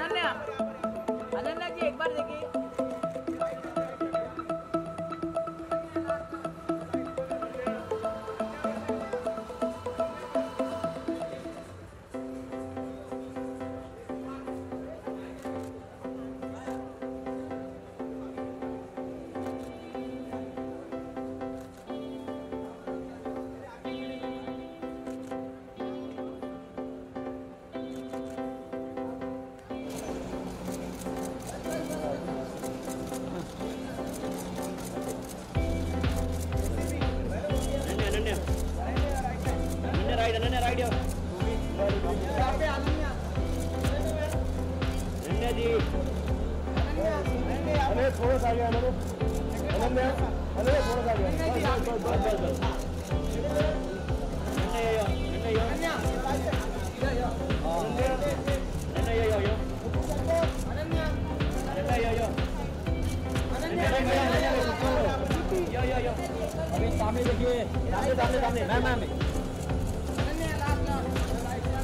นั่ right Ananya right yo Ananya ji अरे थोड़ा सा आगे अरे अनन्या अरे थोड़ा सा आगे बस बस बस बस अनन्या यो अनन्या यो अनन्या यो यो यो अनन्या यो यो यो यो यो अभी सामने देखिए सामने सामने सामने मैम मैम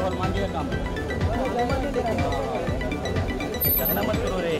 तो हनुमान जी का काम झगड़ा मत करो रे